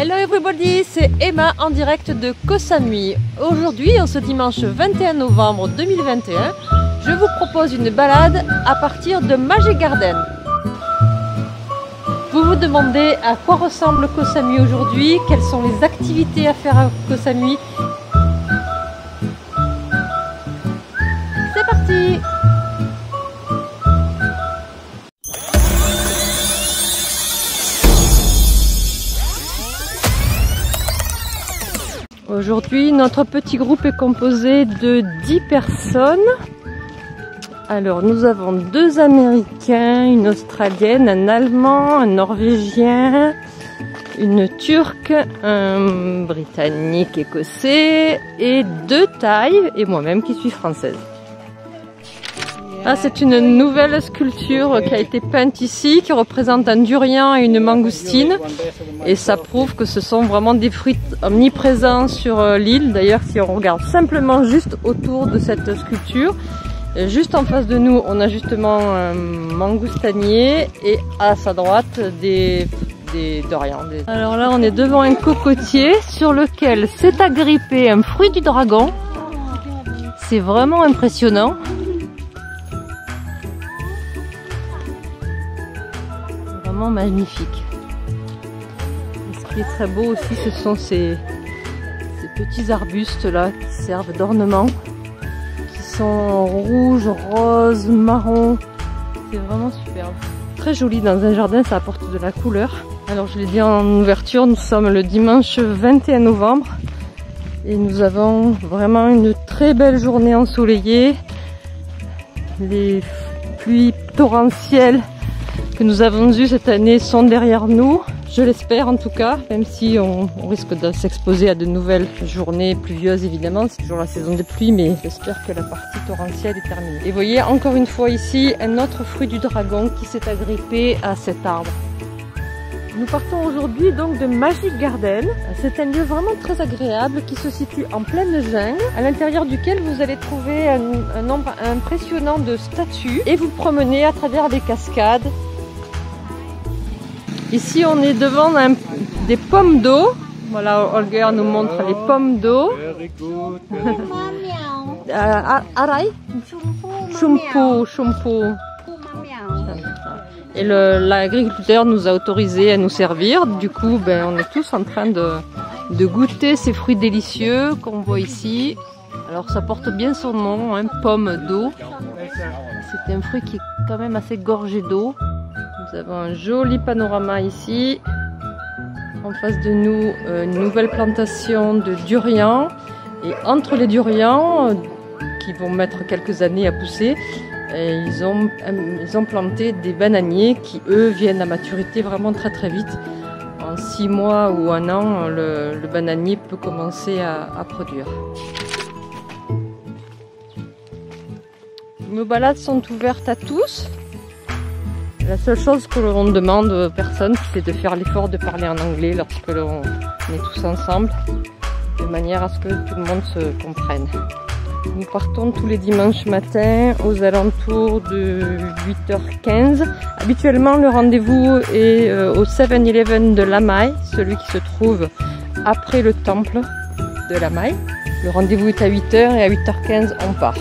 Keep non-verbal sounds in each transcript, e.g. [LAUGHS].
Hello everybody, c'est Emma en direct de Koh Samui. Aujourd'hui, ce dimanche 21 novembre 2021, je vous propose une balade à partir de Magic Garden. Vous vous demandez à quoi ressemble Koh Samui aujourd'hui, quelles sont les activités à faire à Koh Samui. C'est parti Aujourd'hui, notre petit groupe est composé de 10 personnes. Alors, nous avons deux Américains, une Australienne, un Allemand, un Norvégien, une Turque, un Britannique écossais et deux Thaïs et moi-même qui suis française. Ah, c'est une nouvelle sculpture qui a été peinte ici, qui représente un durian et une mangoustine. Et ça prouve que ce sont vraiment des fruits omniprésents sur euh, l'île. D'ailleurs, si on regarde simplement juste autour de cette sculpture, juste en face de nous, on a justement un mangoustanier et à sa droite des des durians. Alors là, on est devant un cocotier sur lequel s'est agrippé un fruit du dragon. C'est vraiment impressionnant. Magnifique. ce qui est très beau aussi, ce sont ces, petits arbustes là qui servent d'ornement, qui sont rouges, roses, marron. C'est vraiment superbe. Très joli dans un jardin, ça apporte de la couleur. Alors je l'ai dit en ouverture, nous sommes le dimanche 21 novembre et nous avons vraiment une très belle journée ensoleillée. Les pluies torrentielles que nous avons eu cette année sont derrière nous. Je l'espère en tout cas, même si on, risque de s'exposer à de nouvelles journées pluvieuses évidemment. C'est toujours la saison des pluies, mais j'espère que la partie torrentielle est terminée. Et voyez encore une fois ici un autre fruit du dragon qui s'est agrippé à cet arbre. Nous partons aujourd'hui donc de Magic Garden. C'est un lieu vraiment très agréable qui se situe en pleine jungle, à l'intérieur duquel vous allez trouver un, un nombre impressionnant de statues et vous promener à travers des cascades Ici, on est devant des pommes d'eau. Voilà, Olga nous montre les pommes d'eau. Euh, arai Chumpo, chumpo. Et l'agriculteur nous a autorisé à nous servir. Du coup, ben, on est tous en train de, de goûter ces fruits délicieux qu'on voit ici. Alors ça porte bien son nom, hein, pomme d'eau. C'est un fruit qui est quand même assez gorgé d'eau. Nous avons un joli panorama ici. En face de nous, euh, une nouvelle plantation de durians. Et entre les durians, euh, qui vont mettre quelques années à pousser, euh, ils ont, ils ont planté des bananiers qui, eux, viennent à maturité vraiment très très vite. En six mois ou un an, le, bananier peut commencer à produire. Nos balades sont ouvertes à tous. La seule chose que l'on demande aux personnes, c'est de faire l'effort de parler en anglais lorsque l'on est tous ensemble, de manière à ce que tout le monde se comprenne. Nous partons tous les dimanches matins aux alentours de 8h15. Habituellement, le rendez-vous est euh, au 7-Eleven de Lamai, celui qui se trouve après le temple de Lamai. Le rendez-vous est à 8h et à 8h15, on part.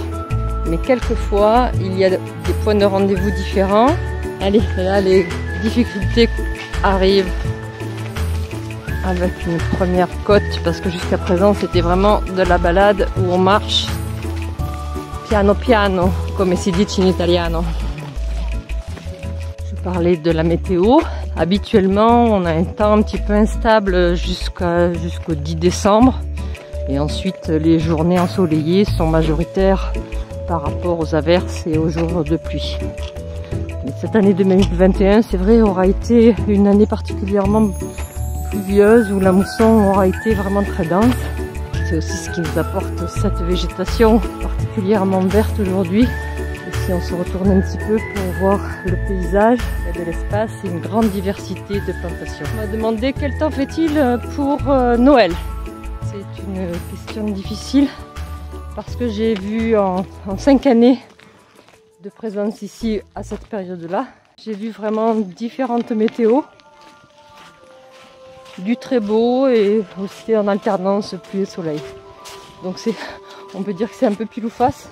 Mais quelquefois, il y a des points de rendez-vous différents Allez, là les difficultés arrivent avec une première côte parce que jusqu'à présent c'était vraiment de la balade où on marche piano piano comme si dit in italiano. Je parlais de la météo. Habituellement on a un temps un petit peu instable jusqu'au 10 décembre et ensuite les journées ensoleillées sont majoritaires par rapport aux averses et aux jours de pluie. Cette année 2021, c'est vrai, aura été une année particulièrement pluvieuse où la mousson aura été vraiment très dense. C'est aussi ce qui nous apporte cette végétation particulièrement verte aujourd'hui. Et si on se retourne un petit peu pour voir le paysage, il y a de l'espace et une grande diversité de plantations. On m'a demandé quel temps fait-il pour euh, Noël. C'est une question difficile parce que j'ai vu en, en cinq années de présence ici à cette période-là. J'ai vu vraiment différentes météos. du très beau et aussi en alternance pluie et soleil. Donc on peut dire que c'est un peu pile ou face.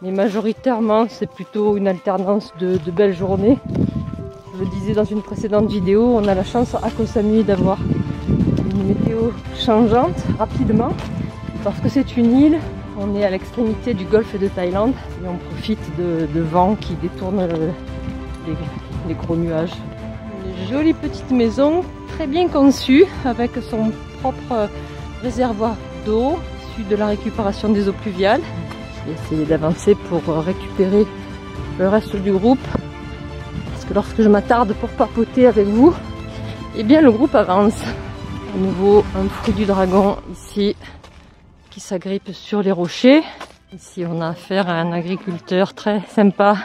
Mais majoritairement, c'est plutôt une alternance de, belles journées. Je le disais dans une précédente vidéo, on a la chance à Koh Samui d'avoir une météo changeante rapidement parce que c'est une île. On est à l'extrémité du golfe de Thaïlande et on profite de, vent qui détourne les, gros nuages. Une jolie petite maison, très bien conçue, avec son propre réservoir d'eau issu de la récupération des eaux pluviales essayer d'avancer pour récupérer le reste du groupe. Parce que lorsque je m'attarde pour papoter avec vous, eh bien le groupe avance. À nouveau un fruit du dragon ici qui s'agrippe sur les rochers. Ici on a affaire à un agriculteur très sympa.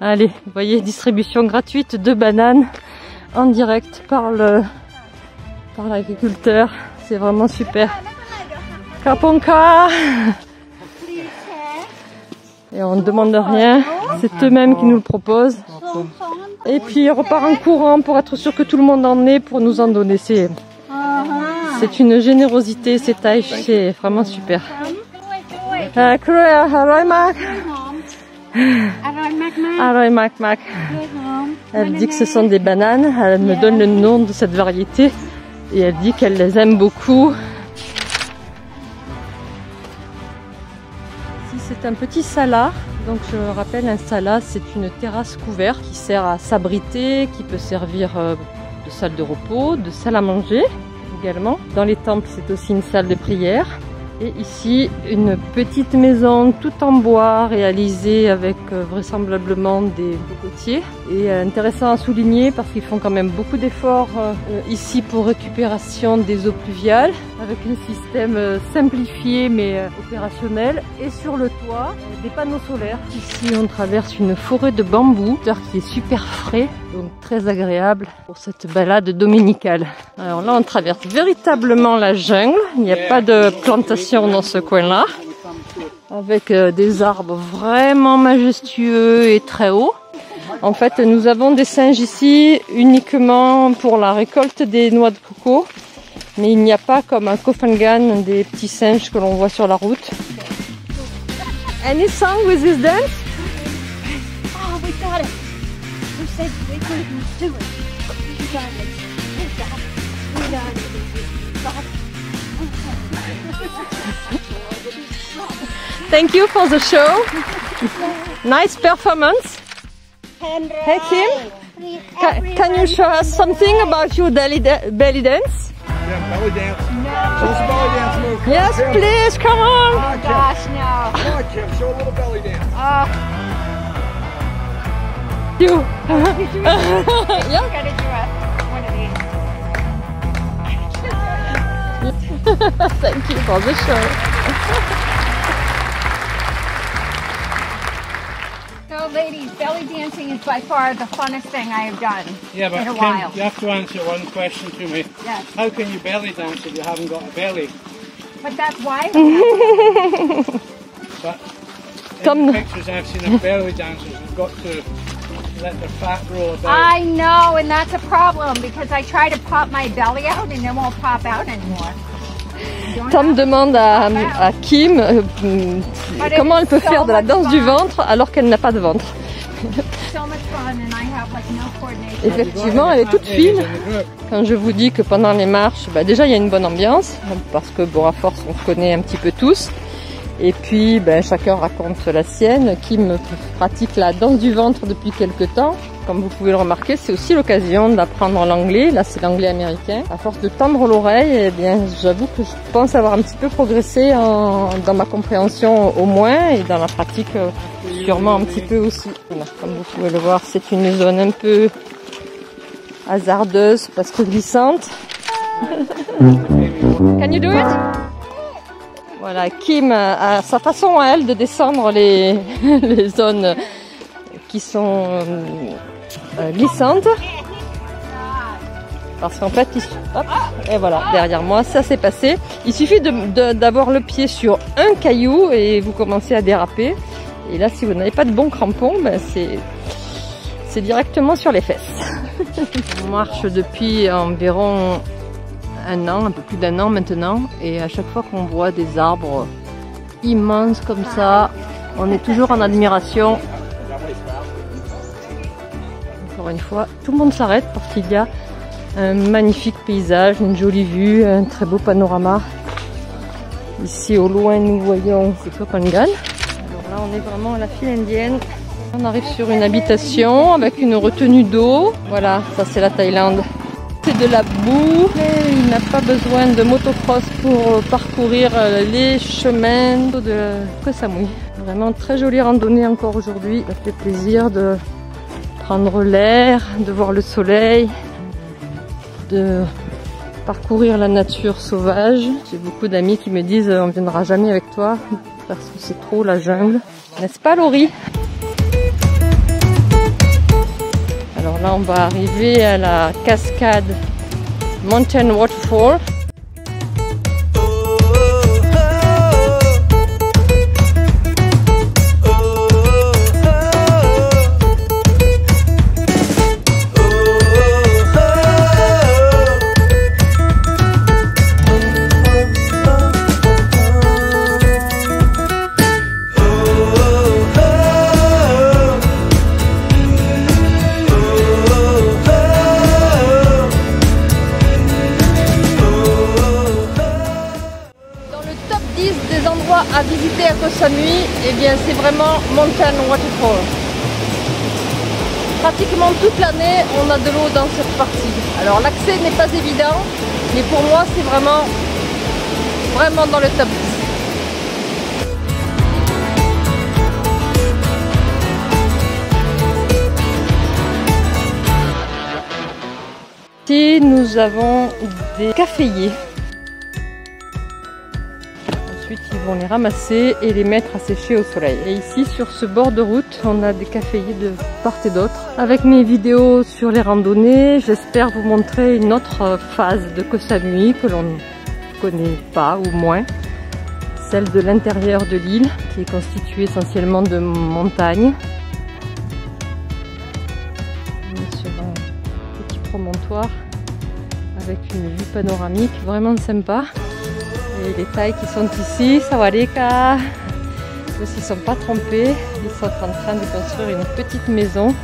Allez, vous voyez, distribution gratuite de bananes en direct par le par l'agriculteur. C'est vraiment super. Kaponka et on ne demande rien, c'est eux-mêmes qui nous le proposent. Et puis il repart en courant pour être sûr que tout le monde en ait pour nous en donner. C'est, c'est une générosité, c'est taille, c'est vraiment super. Euh, elle dit que ce sont des bananes, elle me donne le nom de cette variété. Et elle dit qu'elle les aime beaucoup. C'est un petit salat. Donc je rappelle, un salat, c'est une terrasse couverte qui sert à s'abriter, qui peut servir euh, de salle de repos, de salle à manger Dans les temples, c'est aussi une salle de prière. Et ici, une petite maison tout en bois réalisée avec euh, vraisemblablement des cocotiers. Et euh, intéressant à souligner parce qu'ils font quand même beaucoup d'efforts euh, ici pour récupération des eaux pluviales avec un système simplifié mais opérationnel. Et sur le toit, des panneaux solaires. Ici, on traverse une forêt de bambou qui est super frais, donc très agréable pour cette balade dominicale. Alors là, on traverse véritablement la jungle. Il n'y a pas de plantation dans ce coin-là, avec euh, des arbres vraiment majestueux et très hauts. En fait, nous avons des singes ici uniquement pour la récolte des noix de coco, mais il n'y a pas comme un Kofangan des petits singes que l'on voit sur la route. Any song with this dance? Oh, we got it. Said we couldn't do it. Got it. Got it. We got it. Thank you for the show. nice performance. Hey Kim, can, can you show us something about your belly, belly dance? Yeah, belly dance. No. Show us a belly dance move. Yes, Kim. please, come on. Oh, gosh, no. Come on, Kim, show a little belly dance. Uh, you. [LAUGHS] yeah. [LAUGHS] Thank you for the show. So, ladies, belly dancing is by far the funnest thing I have done yeah, but in a Kim, while. you have to answer one question to me. Yes. How can you belly dance if you haven't got a belly? But that's why. [LAUGHS] but in the pictures I've seen of belly dancers who've got to let the fat roll about. I know, and that's a problem because I try to pop my belly out and it won't pop out anymore. Tom demande à, à Kim euh, comment elle peut faire de la danse du ventre alors qu'elle n'a pas de ventre. Effectivement, elle est toute fine. Quand je vous dis que pendant les marches, bah déjà il y a une bonne ambiance, parce que bon, à force on se connaît un petit peu tous. Et puis ben, chacun raconte la sienne. Kim pratique la danse du ventre depuis quelques temps. Comme vous pouvez le remarquer, c'est aussi l'occasion d'apprendre l'anglais. Là, c'est l'anglais américain. À force de tendre l'oreille, eh bien, j'avoue que je pense avoir un petit peu progressé dans ma compréhension au moins et dans la pratique euh, sûrement un petit peu aussi. comme vous pouvez le voir, c'est une zone un peu hasardeuse parce que glissante. [LAUGHS] Can you do it? Voilà, Kim a sa façon à elle de descendre les, [LAUGHS] les zones qui sont euh, euh, glissante. Parce qu'en fait, hop, et voilà, derrière moi, ça s'est passé. Il suffit d'avoir le pied sur un caillou et vous commencez à déraper. Et là, si vous n'avez pas de bons crampons, ben c'est directement sur les fesses. On marche depuis environ un an, un peu plus d'un an maintenant. Et à chaque fois qu'on voit des arbres immenses comme ça, on est toujours en admiration. Fois, tout le monde s'arrête parce qu'il y a un magnifique paysage, une jolie vue, un très beau panorama. Ici au loin nous voyons Kopangan. Alors là on est vraiment à la file indienne. On arrive sur une habitation avec une retenue d'eau. Voilà, ça c'est la Thaïlande. C'est de la boue. il n'a pas besoin de motocross pour parcourir les chemins de Koh Samui. Vraiment très jolie randonnée encore aujourd'hui. Ça fait plaisir de prendre l'air, de voir le soleil, de parcourir la nature sauvage. J'ai beaucoup d'amis qui me disent on viendra jamais avec toi parce que c'est trop la jungle. N'est-ce pas Laurie? Alors là on va arriver à la cascade Mountain Waterfall. À Samui, eh bien c'est vraiment Mountain Waterfall. Pratiquement toute l'année, on a de l'eau dans cette partie. Alors l'accès n'est pas évident, mais pour moi c'est vraiment, vraiment dans le top 10. Ici, nous avons des caféiers les ramasser et les mettre à sécher au soleil. Et ici, sur ce bord de route, on a des caféiers de part et d'autre. Avec mes vidéos sur les randonnées, j'espère vous montrer une autre phase de Koh Samui que l'on ne connaît pas ou moins. Celle de l'intérieur de l'île, qui est constituée essentiellement de montagnes. On est sur un petit promontoire avec une vue panoramique vraiment sympa. Les tailles qui sont ici, Sawarika, ils ne s'y sont pas trompés. Ils sont en train de construire une petite maison.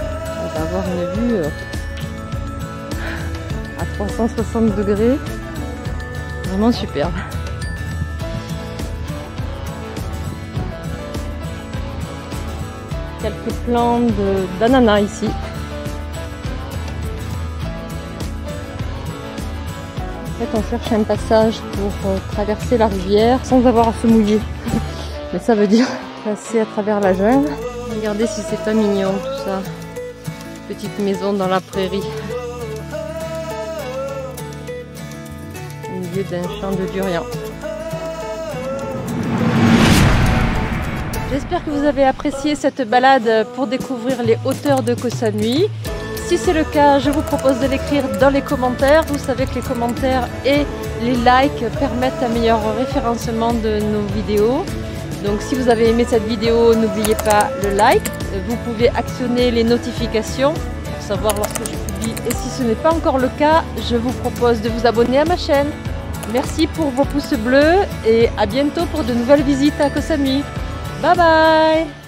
On va avoir une vue euh, à 360 degrés. Vraiment superbe. Quelques plants d'ananas ici. En fait, on cherche un passage pour euh, traverser la rivière sans avoir à se mouiller. [LAUGHS] Mais ça veut dire passer à travers la jungle. Regardez si c'est pas mignon tout ça. Petite maison dans la prairie. Au milieu d'un champ de durian. J'espère que vous avez apprécié cette balade pour découvrir les hauteurs de Koh Samui. Si c'est le cas, je vous propose de l'écrire dans les commentaires. Vous savez que les commentaires et les likes permettent un meilleur référencement de nos vidéos. Donc si vous avez aimé cette vidéo, n'oubliez pas le like. Vous pouvez actionner les notifications pour savoir lorsque je publie. Et si ce n'est pas encore le cas, je vous propose de vous abonner à ma chaîne. Merci pour vos pouces bleus et à bientôt pour de nouvelles visites à Koh Samui. Bye bye